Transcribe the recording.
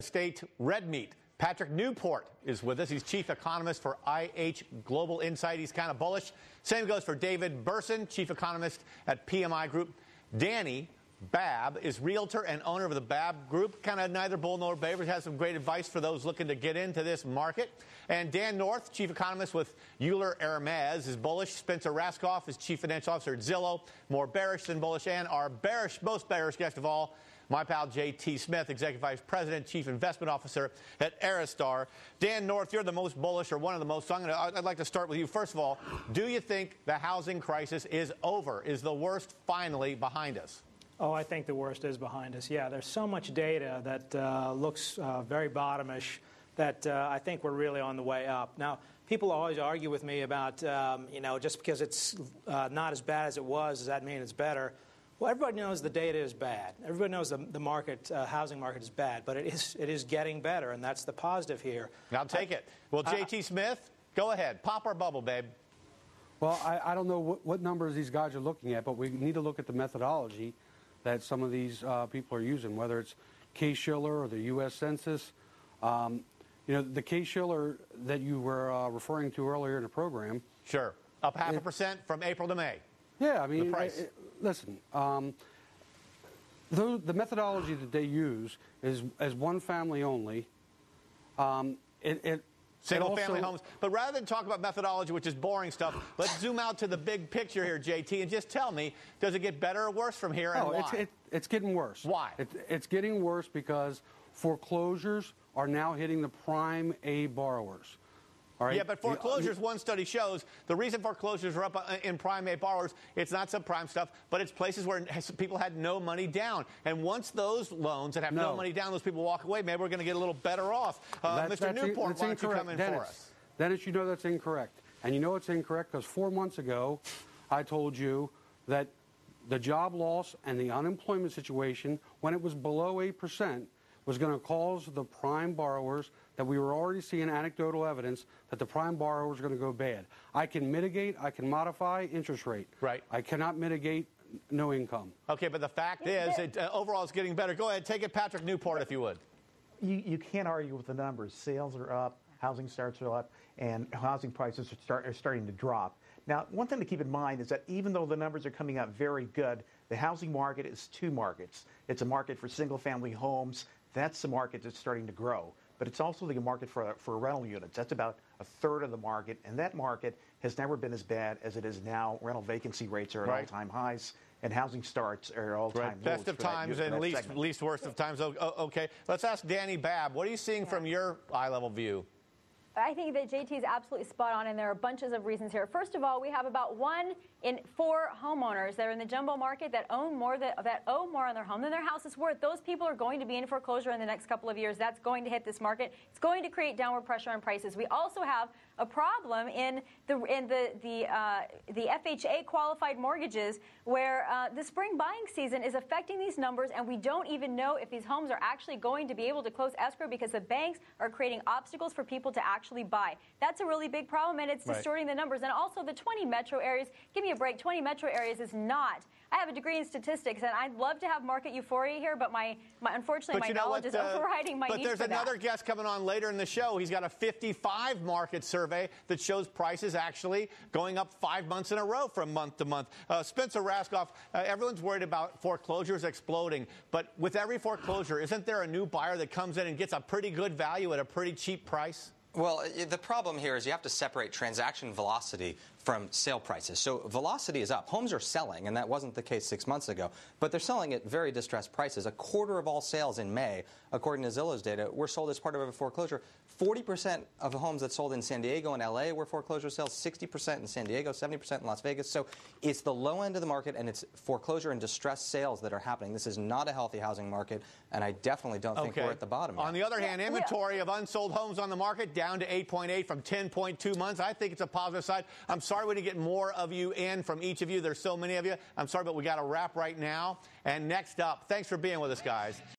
State red meat. Patrick Newport is with us. He's chief economist for IHS Global Insight. He's kind of bullish. Same goes for David Berson, chief economist at PMI Group. Dani Babb is realtor and owner of the Babb Group. Kind of neither bull nor bear, has some great advice for those looking to get into this market. And Dan North, chief economist with Euler Hermes, is bullish. Spencer Rascoff is chief financial officer at Zillow, more bearish than bullish, and our bearish, most bearish guest of all, my pal J.T. Smith, Executive Vice President, Chief Investment Officer at Aristar. Dan North, you're the most bullish or one of the most. So I'm gonna, I'd like to start with you. First of all, do you think the housing crisis is over? Is the worst finally behind us? Oh, I think the worst is behind us. Yeah, there's so much data that uh, looks uh, very bottomish that uh, I think we're really on the way up. Now, people always argue with me about, um, you know, just because it's uh, not as bad as it was, does that mean it's better? Well, everybody knows the data is bad. Everybody knows the, the market, uh, housing market is bad, but it is, it is getting better, and that's the positive here. I'll take I, it. Well, J.T. Smith, go ahead. Pop our bubble, babe. Well, I, I don't know what, what, numbers these guys are looking at, but we need to look at the methodology that some of these uh, people are using, whether it's Case-Shiller or the U.S. Census. Um, you know, the Case-Shiller that you were uh, referring to earlier in the program. Sure. Up half it, a percent from April to May. Yeah, I mean, the it, listen, um, the, the, methodology that they use is as one family only. Um, it, it Single family homes. But rather than talk about methodology, which is boring stuff, let's zoom out to the big picture here, JT, and just tell me, does it get better or worse from here and oh, why? It's, it, it's getting worse. Why? It, it's getting worse because foreclosures are now hitting the prime A borrowers. Right. Yeah, but foreclosures, one study shows the reason foreclosures are up uh, in prime A borrowers, it's not subprime stuff, but it's places where people had no money down. And once those loans that have no, no money down, those people walk away, maybe we're going to get a little better off. Uh, Mr. That's Newport, why don't you come in Dennis, for us? Dennis, you know that's incorrect. And you know it's incorrect because four months ago, I told you that the job loss and the unemployment situation, when it was below 8%, was going to cause the prime borrowers that we were already seeing anecdotal evidence that the prime borrowers are going to go bad. I can mitigate, I can modify interest rate. Right. I cannot mitigate no income. Okay, but the fact is, it, uh, overall, it's getting better. Go ahead, take it, Patrick Newport, if you would. You, you can't argue with the numbers. Sales are up, housing starts are up, and housing prices are, start, are starting to drop. Now, one thing to keep in mind is that even though the numbers are coming out very good, the housing market is two markets. It's a market for single family homes that's the market that's starting to grow. But it's also the market for, for rental units. That's about a third of the market. And that market has never been as bad as it is now. Rental vacancy rates are at right. all time highs and housing starts are all time right. Best of times and least, least worst of times. Okay, let's ask Dani Babb. What are you seeing yeah. from your eye level view? I think that JT is absolutely spot on, and there are bunches of reasons here. First of all, we have about one in four homeowners that are in the jumbo market that own more that, that owe more on their home than their house is worth. Those people are going to be in foreclosure in the next couple of years. That's going to hit this market. It's going to create downward pressure on prices. We also have a problem in the in the the uh, the FHA qualified mortgages, where uh, the spring buying season is affecting these numbers, and we don't even know if these homes are actually going to be able to close escrow because the banks are creating obstacles for people to actually buy. That's a really big problem, and it's right. distorting the numbers. And also, the 20 metro areas. Give me a break. 20 metro areas is not I have a degree in statistics, and I'd love to have market euphoria here, but my, my unfortunately, but my knowledge what, is uh, overriding my But there's another that. guest coming on later in the show. He's got a 55 market survey that shows prices actually going up five months in a row from month to month. Uh, Spencer Rascoff, uh, everyone's worried about foreclosures exploding, but with every foreclosure, isn't there a new buyer that comes in and gets a pretty good value at a pretty cheap price? Well, the problem here is you have to separate transaction velocity from sale prices. So velocity is up. Homes are selling, and that wasn't the case six months ago, but they're selling at very distressed prices. A quarter of all sales in May, according to Zillow's data, were sold as part of a foreclosure. 40% of the homes that sold in San Diego and LA were foreclosure sales, 60% in San Diego, 70% in Las Vegas. So it's the low end of the market and it's foreclosure and distressed sales that are happening. This is not a healthy housing market, and I definitely don't think we're at the bottom. On the other hand, inventory of unsold homes on the market down to 8.8 from 10.2 months. I think it's a positive side. I'm sorry we didn't get more of you in from each of you. There's so many of you. I'm sorry, but we got to wrap right now. And next up, thanks for being with us, guys.